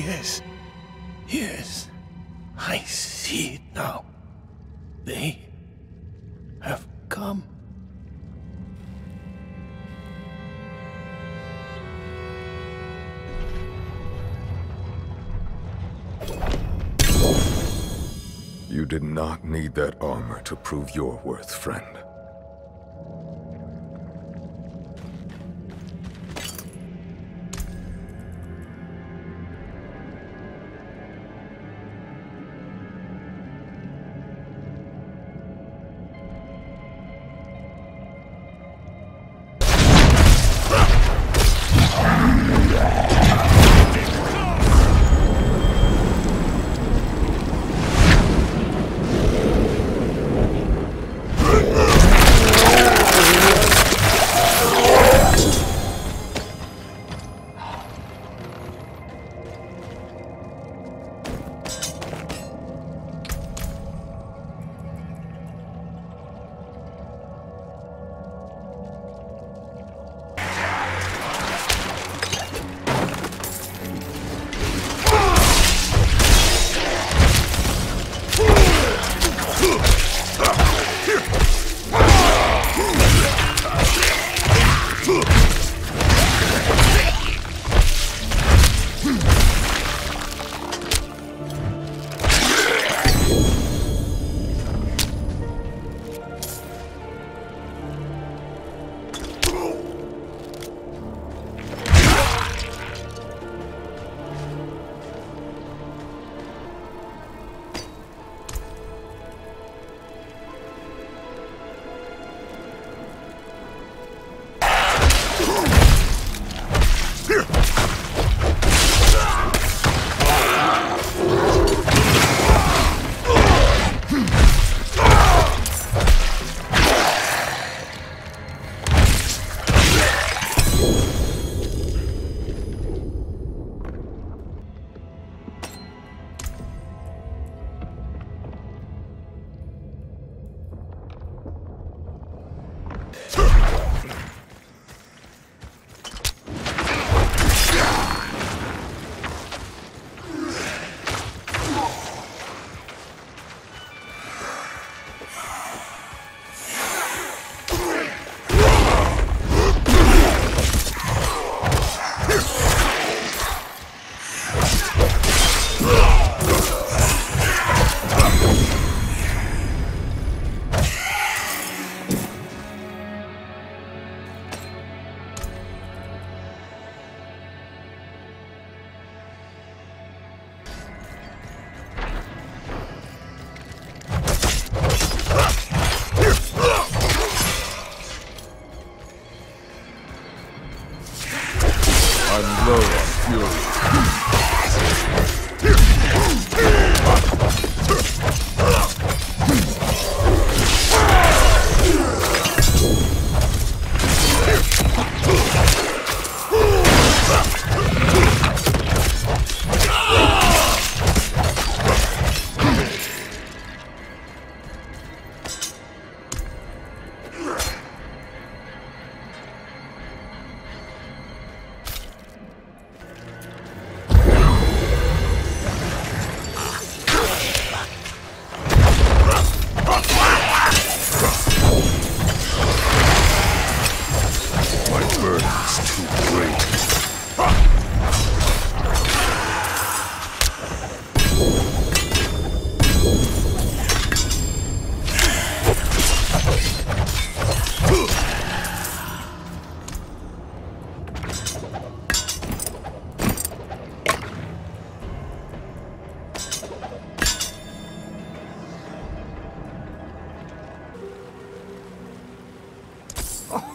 Yes. Yes. I see it now. They have come. You did not need that armor to prove your worth, friend.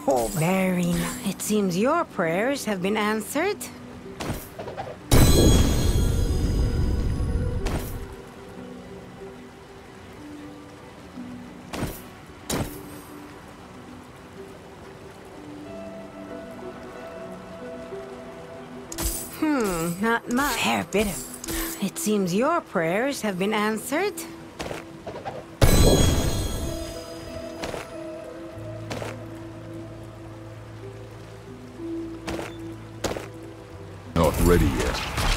Oh, very nice. It seems your prayers have been answered. Hmm, not much. Fair bit of... It seems your prayers have been answered. not ready yet.